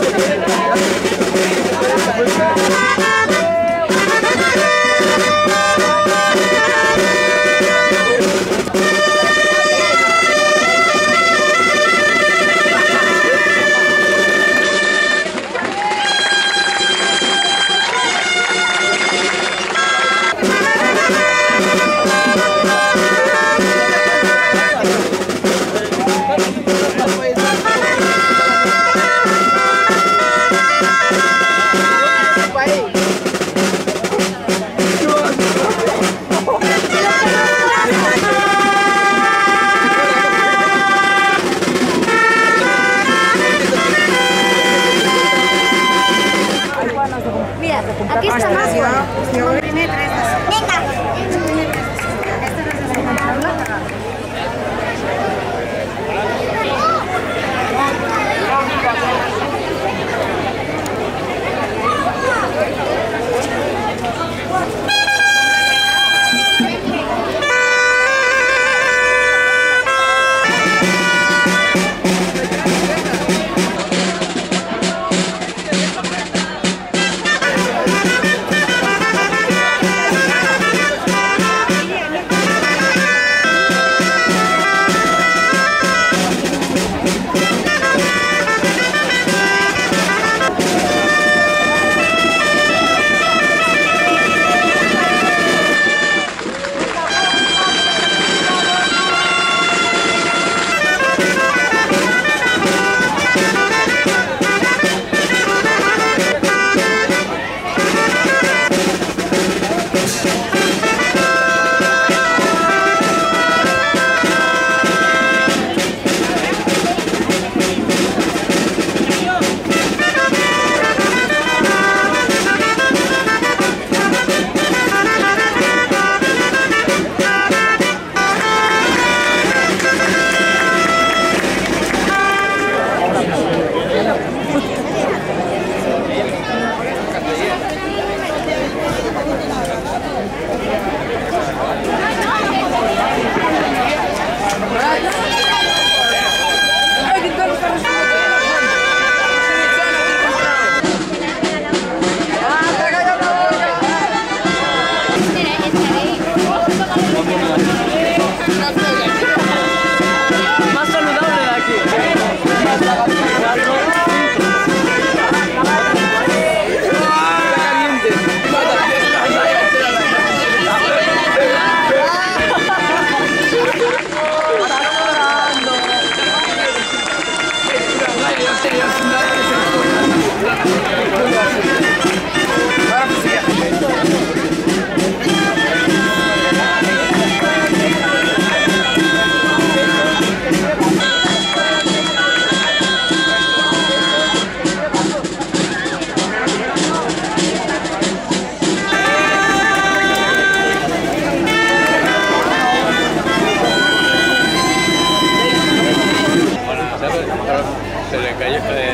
That's 也可以。